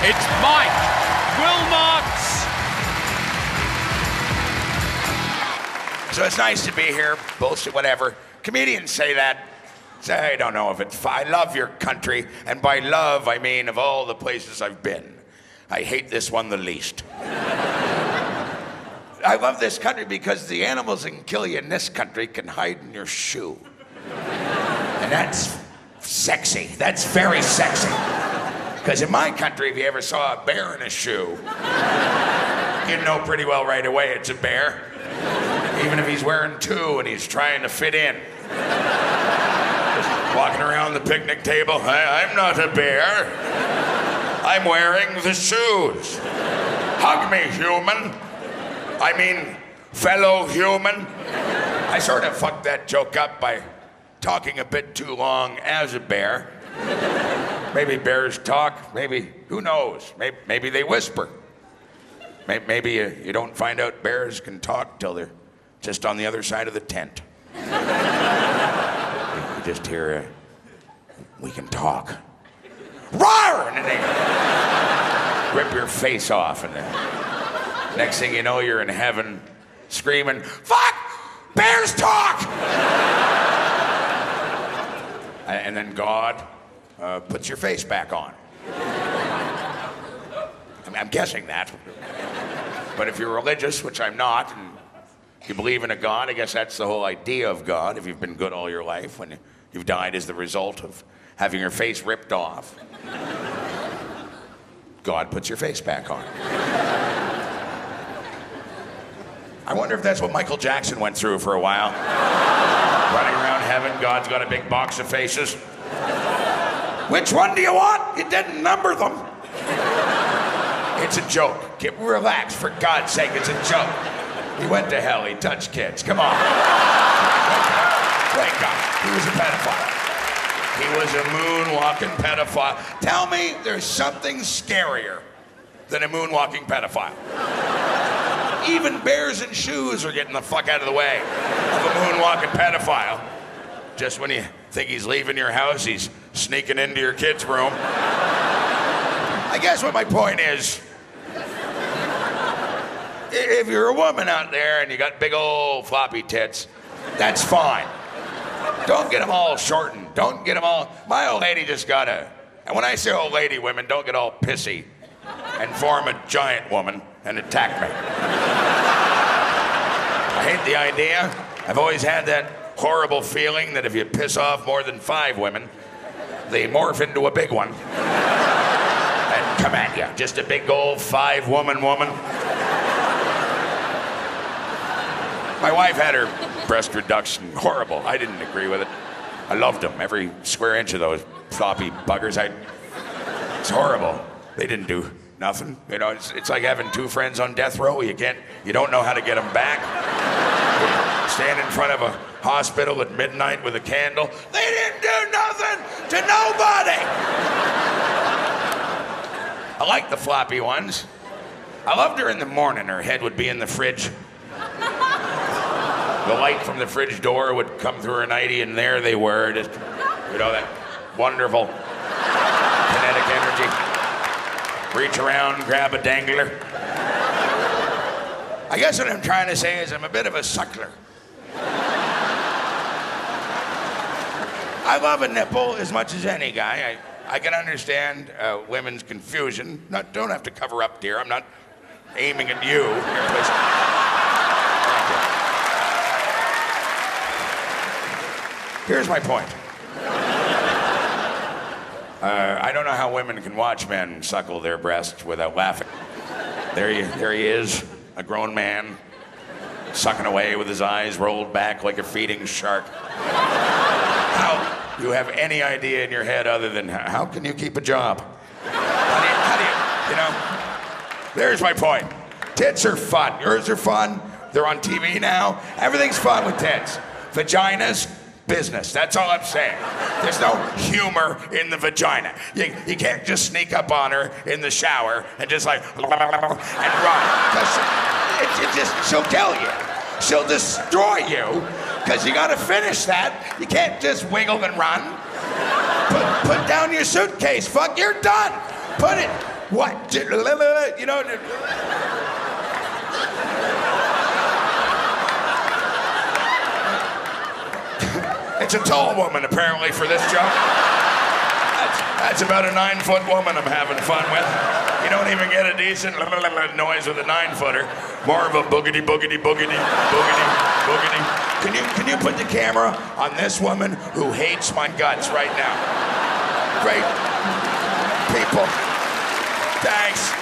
It's Mike Wilmots. So it's nice to be here. Bullshit, whatever. Comedians say that. Say, I don't know if it's. I love your country, and by love I mean of all the places I've been, I hate this one the least. I love this country because the animals that can kill you in this country can hide in your shoe, and that's sexy. That's very sexy. Because in my country, if you ever saw a bear in a shoe, you'd know pretty well right away it's a bear. Even if he's wearing two and he's trying to fit in. Just walking around the picnic table, I, I'm not a bear. I'm wearing the shoes. Hug me, human. I mean, fellow human. I sort of fucked that joke up by talking a bit too long as a bear. Maybe bears talk. Maybe, who knows? Maybe, maybe they whisper. May- Maybe you, you don't find out bears can talk till they're just on the other side of the tent. you just hear a, we can talk. Roar! And they rip your face off. And then next thing you know, you're in heaven screaming, fuck! Bears talk! and then God uh, puts your face back on. I mean, I'm guessing that. But if you're religious, which I'm not, and you believe in a God, I guess that's the whole idea of God. If you've been good all your life, when you've died as the result of having your face ripped off, God puts your face back on. I wonder if that's what Michael Jackson went through for a while. Running around heaven, God's got a big box of faces. Which one do you want? You didn't number them. It's a joke. Get relax, for God's sake, it's a joke. He went to hell, he touched kids. Come on. Wake up. He was a pedophile. He was a moonwalking pedophile. Tell me there's something scarier than a moonwalking pedophile. Even bears in shoes are getting the fuck out of the way of a moonwalking pedophile. Just when you think he's leaving your house, he's sneaking into your kid's room. I guess what my point is if you're a woman out there and you got big old floppy tits, that's fine. Don't get them all shortened. Don't get them all. My old lady just got a. And when I say old lady, women, don't get all pissy and form a giant woman and attack me. I hate the idea. I've always had that horrible feeling that if you piss off more than five women, they morph into a big one and come at you. Just a big old five woman woman. My wife had her breast reduction. Horrible. I didn't agree with it. I loved them. Every square inch of those floppy buggers. I. It's horrible. They didn't do nothing. You know, it's, it's like having two friends on death row. You can't. You don't know how to get them back. Stand in front of a hospital at midnight with a candle. They didn't do nothing to nobody. I like the floppy ones. I loved her in the morning. Her head would be in the fridge. The light from the fridge door would come through her nightie, and there they were, just, you know, that wonderful kinetic energy. Reach around, grab a dangler. I guess what I'm trying to say is I'm a bit of a suckler. I love a nipple as much as any guy. I, I can understand uh, women's confusion. Not, don't have to cover up, dear. I'm not aiming at you. Here's my point. Uh, I don't know how women can watch men suckle their breasts without laughing. There he, there he is, a grown man, sucking away with his eyes rolled back like a feeding shark. How you have any idea in your head other than how, can you keep a job? How do you, how do you, you know? There's my point. Tits are fun. Yours are fun. They're on TV now. Everything's fun with tits. Vaginas, business. That's all I'm saying. There's no humor in the vagina. You, you can't just sneak up on her in the shower and just like and run. Because it, it just she'll kill you. She'll destroy you. Because you got to finish that. You can't just wiggle and run. Put, put down your suitcase. Fuck, you're done. Put it. What? You know. It's a tall woman, apparently, for this joke. That's, that's about a nine foot woman I'm having fun with. You don't even get a decent noise with a nine footer. More of a boogity, boogity, boogity, boogity, boogity. Can you, can you put the camera on this woman who hates my guts right now? Great people. Thanks.